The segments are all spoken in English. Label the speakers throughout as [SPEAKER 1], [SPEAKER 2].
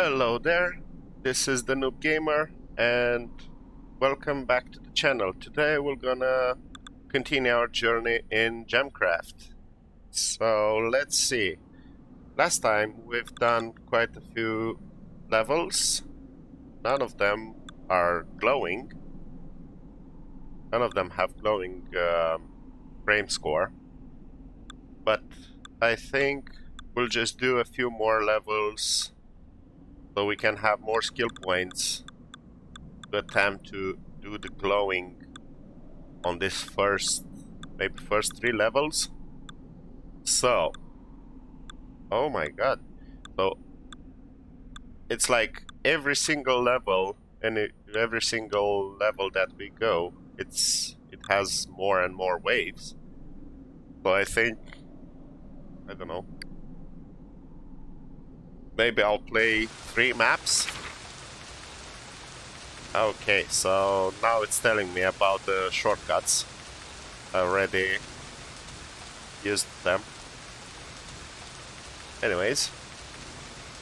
[SPEAKER 1] Hello there, this is the Noob Gamer and welcome back to the channel. Today we're gonna continue our journey in Gemcraft. So let's see. Last time we've done quite a few levels. None of them are glowing. None of them have glowing uh, frame score. But I think we'll just do a few more levels so we can have more skill points to attempt to do the glowing on this first, maybe first three levels. So, oh my god. So, it's like every single level and every single level that we go, it's it has more and more waves. So I think, I don't know, maybe I'll play three maps. Okay, so now it's telling me about the shortcuts. Already used them. Anyways,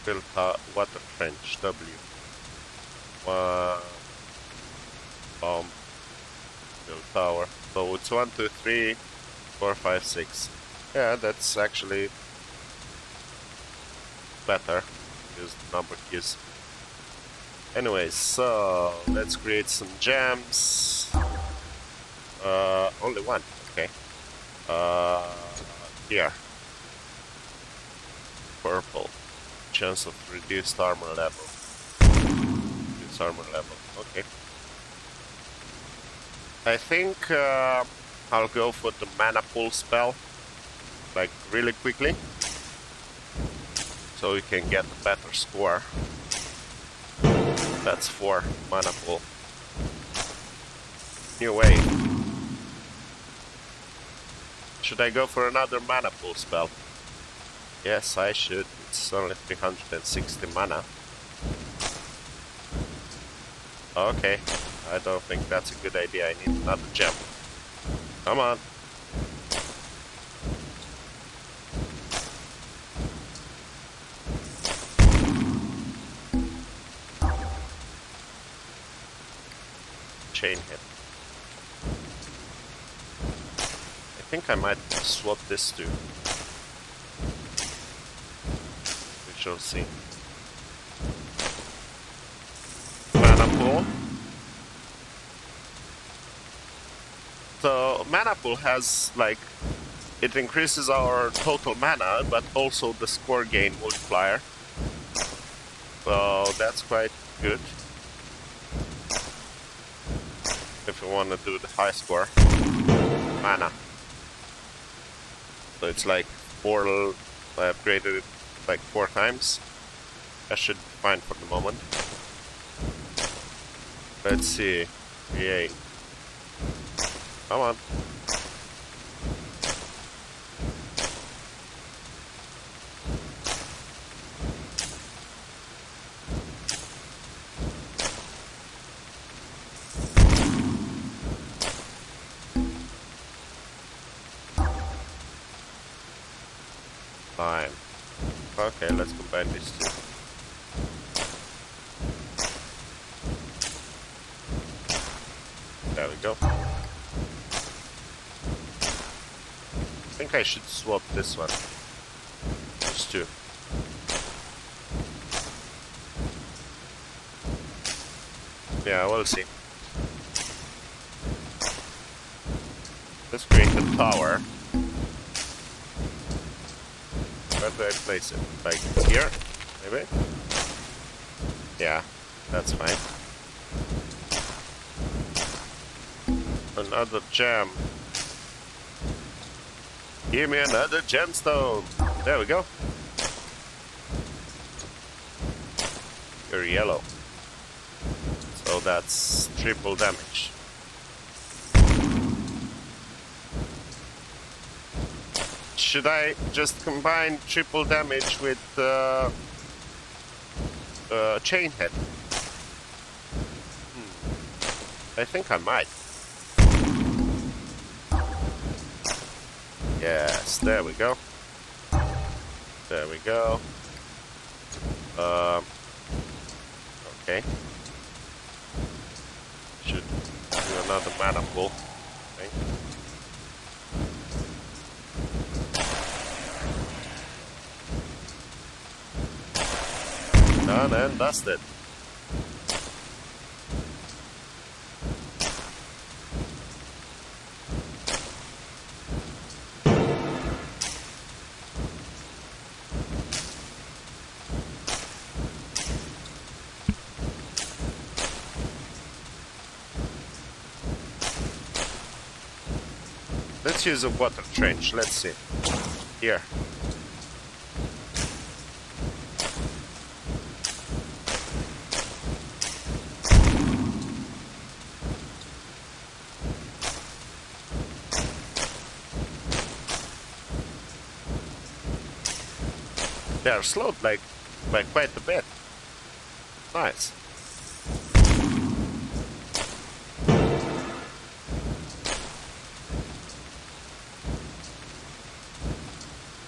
[SPEAKER 1] build a water trench W. One bomb build tower. So it's one, two, three, four, five, six. Yeah, that's actually better. Use the number keys. Anyways, so let's create some gems. Uh, only one, okay. Uh, here. Purple. Chance of reduced armor level. Reduced armor level, okay. I think uh, I'll go for the mana pool spell, like really quickly so we can get a better score. That's four mana pool. New way. Should I go for another mana pool spell? Yes, I should. It's only 360 mana. Okay, I don't think that's a good idea. I need another gem. Come on. Chain hit. I think I might swap this too. We shall see. Mana pool. So mana pool has like it increases our total mana, but also the score gain multiplier. So that's quite good if you want to do the high score. Mana. So it's like four, I upgraded it like four times. That should be fine for the moment. Let's see. Create. Come on. Fine. Okay, let's combine these two. There we go. I think I should swap this one. These two. Yeah, we'll see. Let's create the tower. Where do I place it? Like here? Maybe? Yeah, that's fine. Another gem. Give me another gemstone. There we go. You're yellow. So that's triple damage. Should I just combine triple damage with uh, uh, chain hit? Hmm. I think I might. Yes, there we go. There we go. Um, Okay. Should do another mana pool. Okay. Done and dusted. Let's use a water trench. Let's see. Here. They are slowed like by quite a bit. Nice.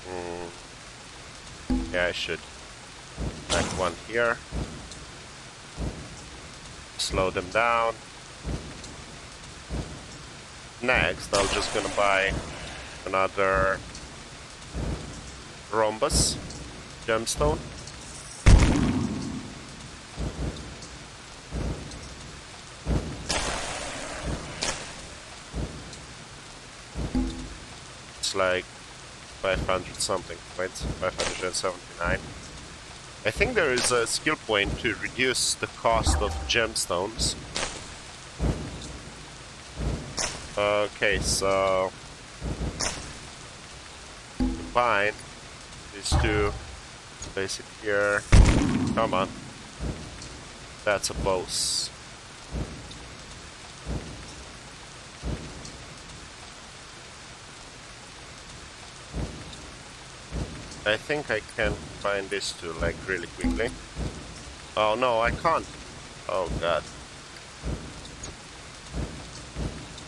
[SPEAKER 1] Mm. Yeah, I should. Like one here. Slow them down. Next, I'm just gonna buy another rhombus gemstone. It's like 500 something, right? 579. I think there is a skill point to reduce the cost of gemstones. Okay, so combine these two it here. Come on. That's a boss. I think I can find this too, like really quickly. Oh no, I can't. Oh god.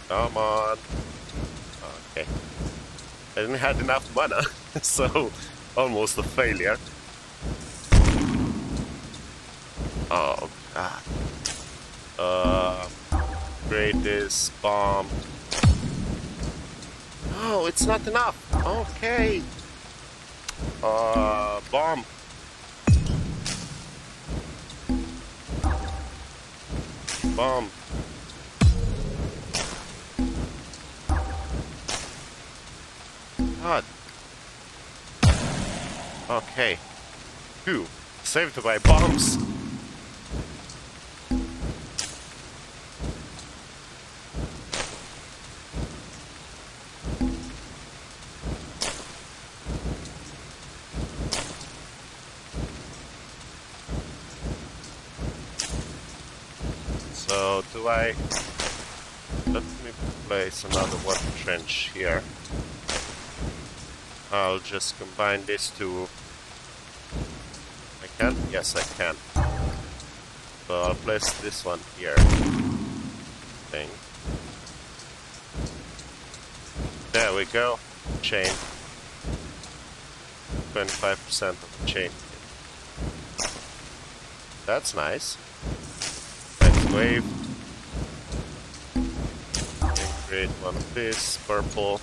[SPEAKER 1] Come on. Okay. I didn't have enough mana, so almost a failure. Oh god. Uh, grade this bomb. Oh, it's not enough. Okay. Uh, bomb. Bomb. God. Okay. Two. Saved by bombs. So do I... Let me another water trench here. I'll just combine these two. I can? Yes, I can. So I'll place this one here. Thing. There we go. Chain. 25% of the chain. That's nice. Next wave. One of this, purple.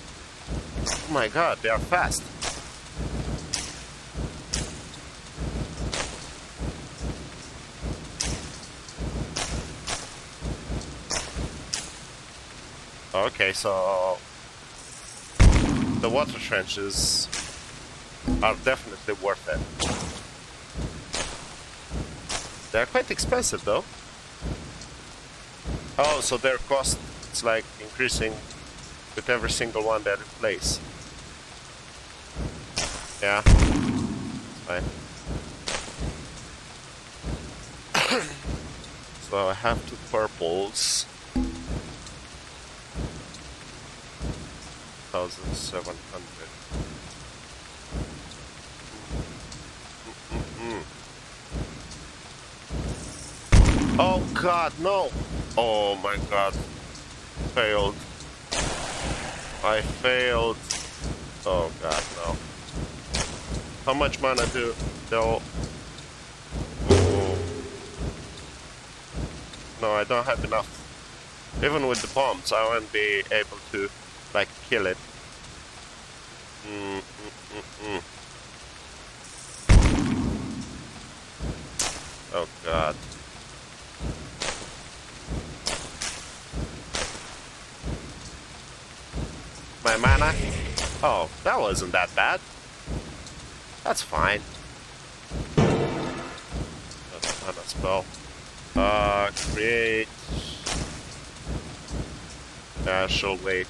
[SPEAKER 1] Oh my god, they are fast. Okay, so the water trenches are definitely worth it. They're quite expensive though. Oh, so their cost is like increasing with every single one that you place. Yeah, fine. so I have two purples. Thousand seven hundred. Mm-hmm. Mm-hmm. Oh god, no! Oh my god. Failed. I failed. Oh god, no. How much mana do. Oh. No, I don't have enough. Even with the bombs, I won't be able to, like, kill it. Mm, mm, mm, oh god. My mana? Oh, that wasn't that bad. That's fine. That's not a spell. Uh, create... Shall wait.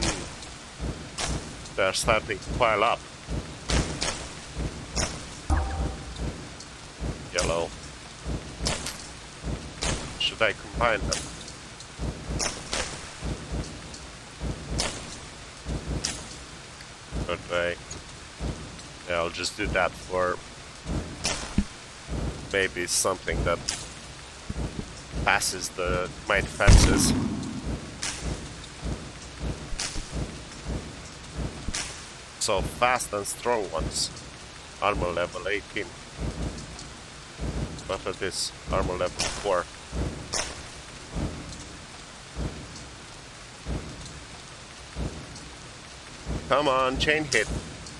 [SPEAKER 1] Hmm. They're starting to pile up. Yellow. I combine them? way. Yeah, I'll just do that for maybe something that passes the my defenses. So fast and strong ones. Armor level 18. What are this? Armor level 4. Come on, chain hit.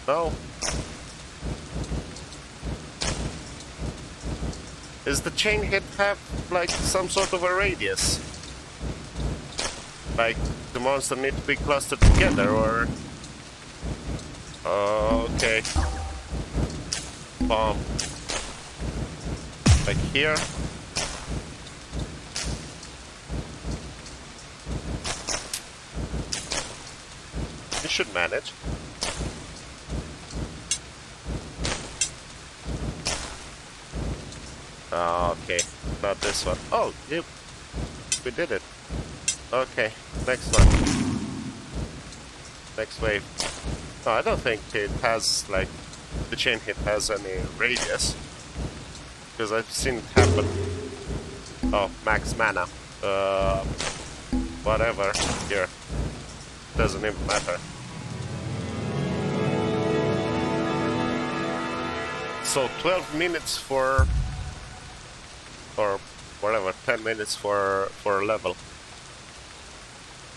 [SPEAKER 1] Oh. No. Does the chain hit have, like, some sort of a radius? Like, the monster need to be clustered together, or... okay. Bomb. Like here? Should manage. Oh, okay, not this one. Oh, yep, we did it. Okay, next one. Next wave. No, I don't think it has, like, the chain hit has any radius. Because I've seen it happen. Oh, max mana. Uh, whatever. Here. Doesn't even matter. So 12 minutes for or whatever, 10 minutes for for a level.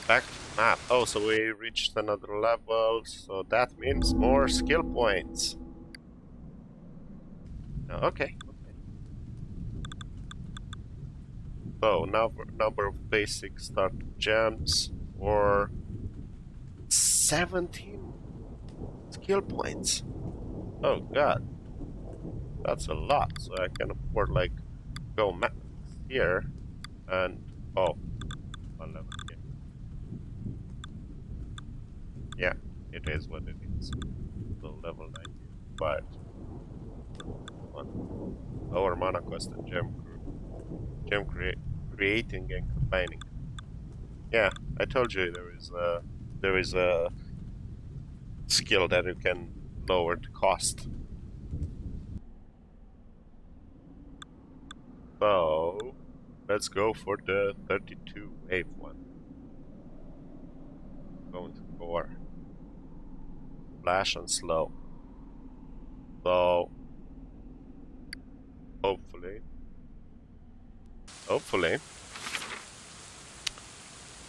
[SPEAKER 1] Back to map. Oh, so we reached another level, so that means more skill points. Okay. So number number of basic start gems or 17 skill points. Oh god. That's a lot, so I can afford like go max here and oh one level here. Yeah, it is what it is. So level 90. But. Lower mana cost and gem gem crea creating and combining. Yeah, I told you there is a there is a skill that you can lower the cost. So, let's go for the 32 wave one. Going to core. Flash and slow. So, hopefully, hopefully,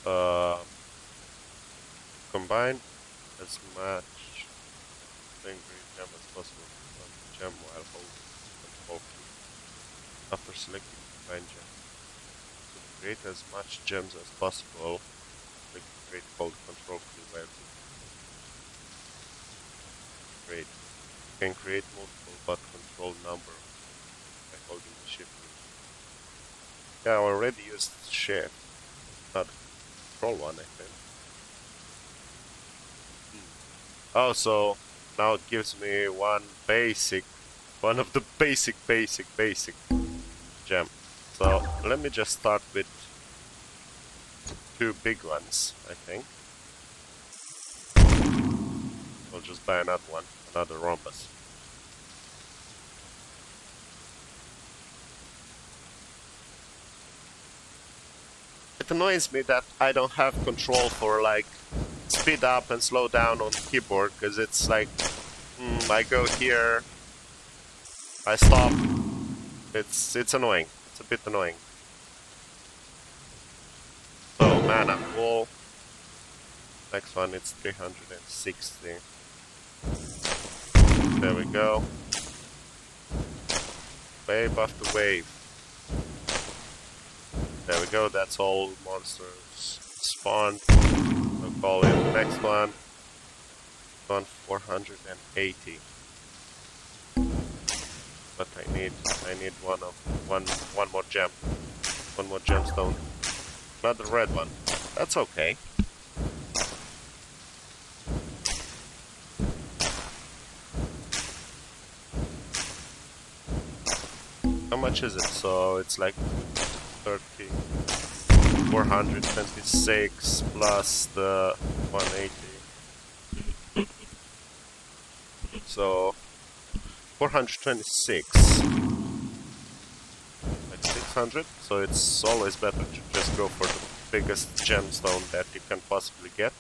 [SPEAKER 1] uh, combine as much green gem as possible on the gem while holding after selecting combine gem. To create as much gems as possible, click create hold control while create. You can create multiple but control number by holding the shift key. Yeah, I already used shift, not control one I think. Hmm. Oh, so now it gives me one basic, one of the basic, basic, basic gem. So let me just start with two big ones, I think. I'll just buy another one, another rhombus. it annoys me that I don't have control for like speed up and slow down on keyboard because it's like mm, I go here, I stop. It's it's annoying. It's a bit annoying. Oh man, I'm full. Next one it's 360. There we go. Wave after wave. There we go, that's all monsters spawned. I'll call in the next one. On 480. But I need I need one of one one more gem. One more gemstone. Not the red one. That's okay. How much is it? So it's like 30, 426 plus the 180. So 426. Like 600. So it's always better to just go for the biggest gemstone that you can possibly get.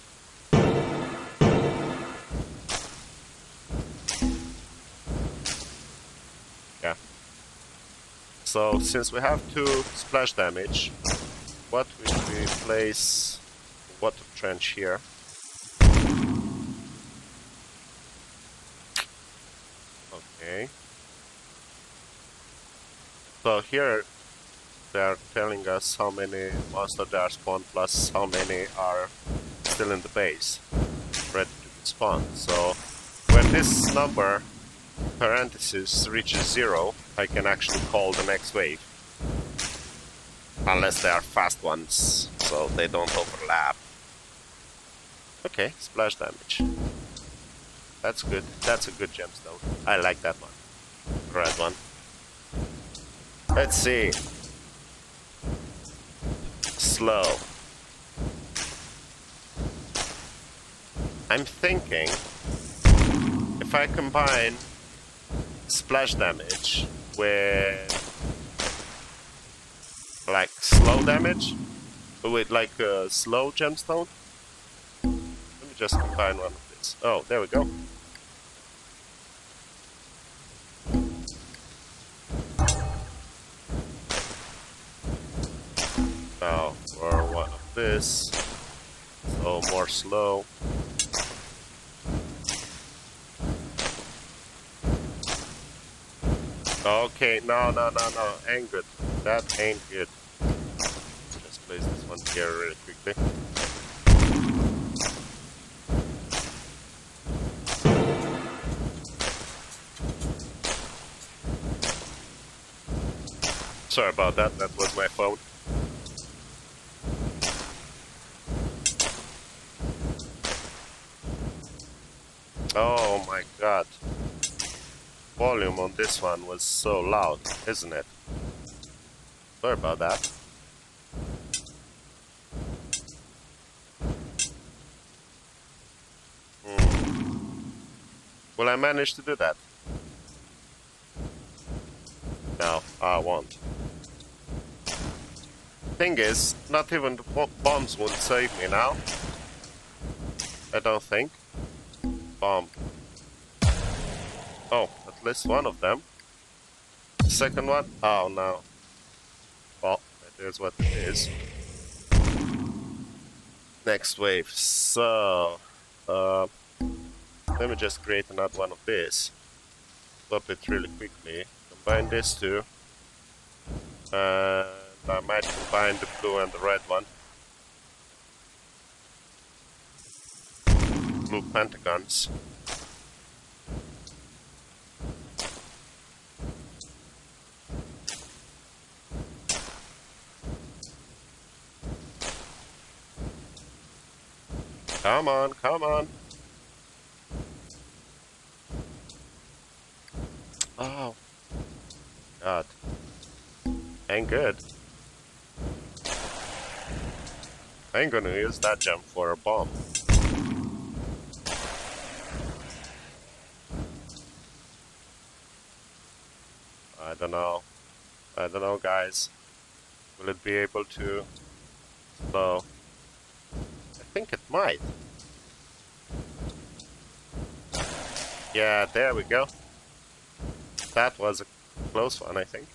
[SPEAKER 1] Yeah. So since we have two splash damage, what we place water trench here? Okay. So here they are telling us how many monsters are spawned plus how many are still in the base, ready to spawn. So when this number parenthesis reaches zero, I can actually call the next wave. Unless they are fast ones, so they don't overlap. Okay, splash damage. That's good. That's a good gemstone. I like that one. Red one. Let's see. Slow. I'm thinking if I combine splash damage with like slow damage with like a slow gemstone. Let me just combine one of these. Oh, there we go. This, so more slow. Okay, no, no, no, no, ain't good. That ain't good. Just place this one here really quickly. Sorry about that, that was my phone. Oh my god volume on this one was so loud, isn't it? Sorry about that. Hmm. Will I manage to do that? No, I won't. Thing is, not even the bombs won't save me now. I don't think. Bomb. Oh, at least one of them. Second one? Oh no. Well, is what it is. Next wave. So, uh, let me just create another one of this. Swap it really quickly. Combine these two. And I might combine the blue and the red one. Blue pentagons. Come on, come on. Oh. God. Ain't good. I ain't gonna use that gem for a bomb. I don't know. I don't know, guys. Will it be able to So I think it might. Yeah, there we go. That was a close one, I think.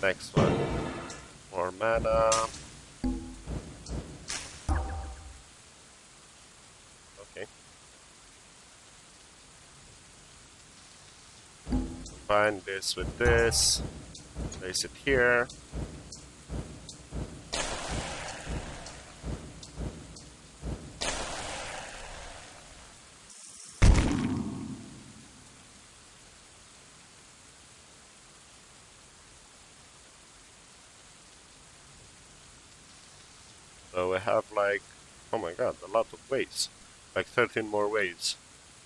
[SPEAKER 1] Next one. More mana. Combine this with this. Place it here. So we have like, oh my god, a lot of waves. Like 13 more waves.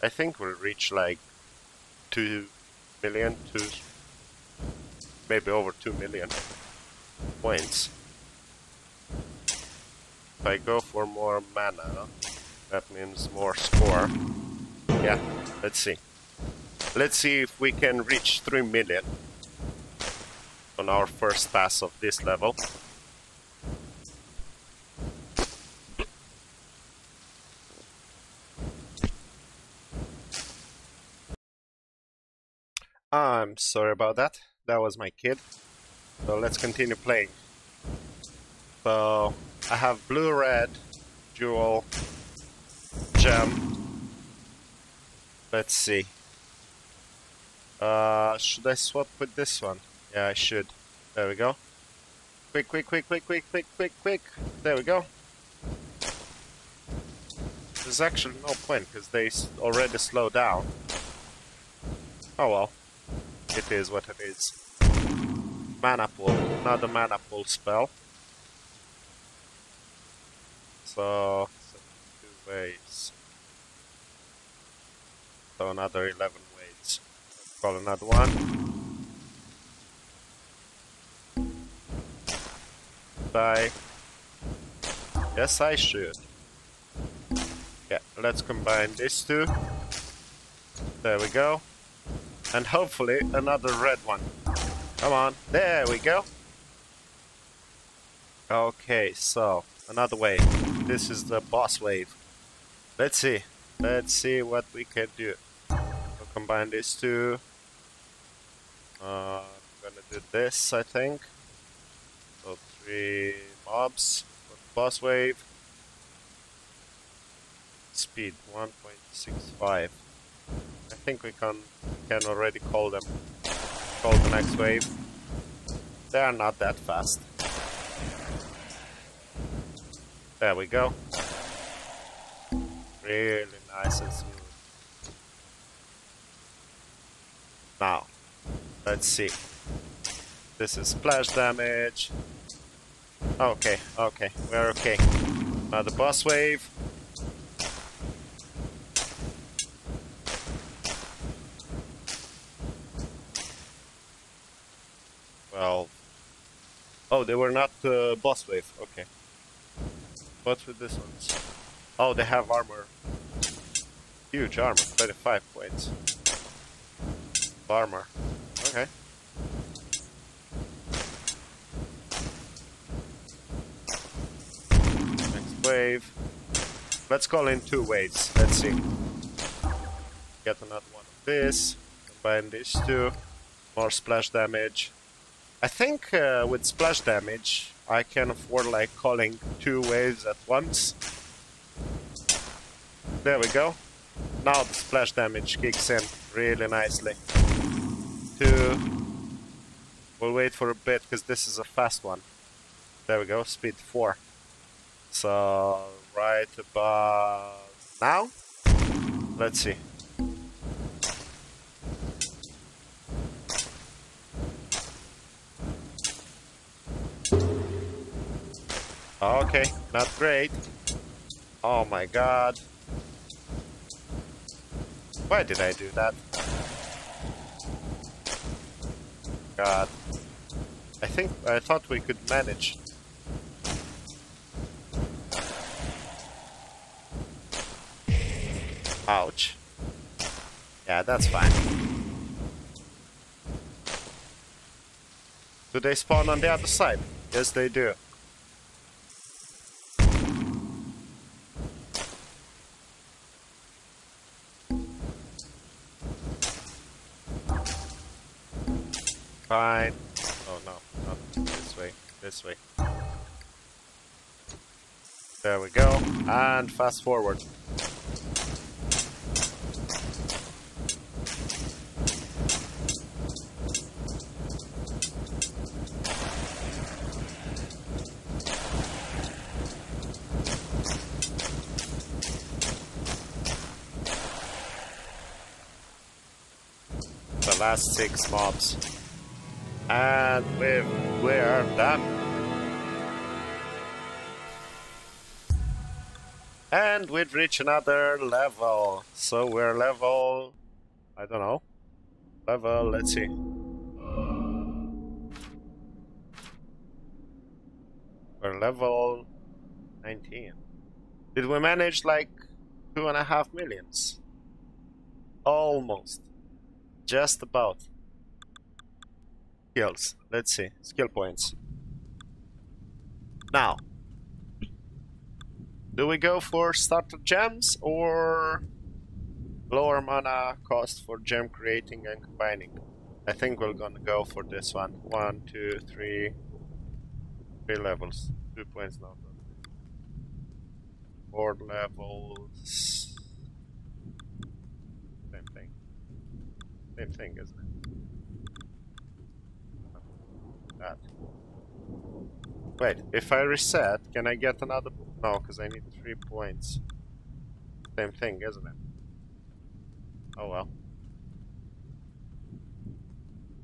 [SPEAKER 1] I think we'll reach like 2 million to maybe over 2 million points. If I go for more mana, that means more score. Yeah, let's see. Let's see if we can reach 3 million on our first pass of this level. I'm sorry about that. That was my kid. So let's continue playing. So I have blue, red, jewel, gem. Let's see. Uh, should I swap with this one? Yeah, I should. There we go. Quick, quick, quick, quick, quick, quick, quick, quick. There we go. There's actually no point because they already slow down. Oh well. It is what it is. Mana pool. Another mana pool spell. So, two ways. So another 11 ways. Let's call another one. Die. Yes, I should. Yeah, let's combine these two. There we go. And hopefully another red one. Come on, there we go. Okay, so another wave. This is the boss wave. Let's see. Let's see what we can do. We'll combine these two. Uh, I'm gonna do this, I think. So three mobs for the boss wave. Speed 1.65. I think we can can already call them. Call the next wave. They are not that fast. There we go. Really nice and smooth. Now, let's see. This is splash damage. Okay, okay, we're okay. Now the boss wave. Well, oh, they were not uh, boss wave. Okay. What's with this ones? Oh, they have armor. Huge armor, 25 points. Armor. Okay. Next wave. Let's call in two waves. Let's see. Get another one of this. Combine these two. More splash damage. I think uh, with splash damage, I can afford like calling two waves at once. There we go. Now the splash damage kicks in really nicely. Two. We'll wait for a bit because this is a fast one. There we go, speed 4. So, right about now? Let's see. Okay, not great. Oh my god. Why did I do that? God. I think I thought we could manage. Ouch. Yeah, that's fine. Do they spawn on the other side? Yes, they do. Fine. Oh no, not this way. This way. There we go. And fast forward. The last six mobs. And we've, we're done. And we've reached another level. So we're level... I don't know. Level, let's see. We're level 19. Did we manage like two and a half millions? Almost. Just about. Skills. Let's see. Skill points. Now. Do we go for starter gems or lower mana cost for gem creating and combining? I think we're gonna go for this one. One, two, three, three levels. Two points now. Four levels. Same thing. Same thing, isn't it? That. Wait, if I reset, can I get another? No, because I need three points. Same thing, isn't it? Oh well.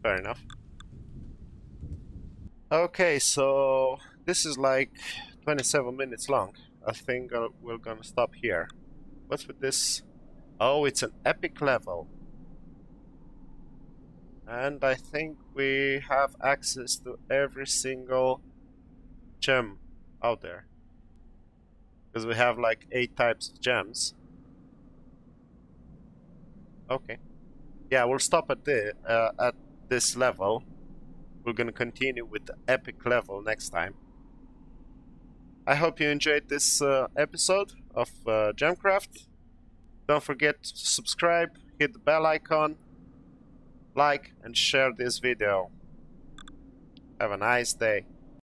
[SPEAKER 1] Fair enough. Okay, so this is like 27 minutes long. I think uh, we're gonna stop here. What's with this? Oh, it's an epic level. And I think we have access to every single gem out there. Because we have like 8 types of gems. Okay. Yeah, we'll stop at the uh, at this level. We're gonna continue with the epic level next time. I hope you enjoyed this uh, episode of uh, Gemcraft. Don't forget to subscribe, hit the bell icon, like and share this video. Have a nice day.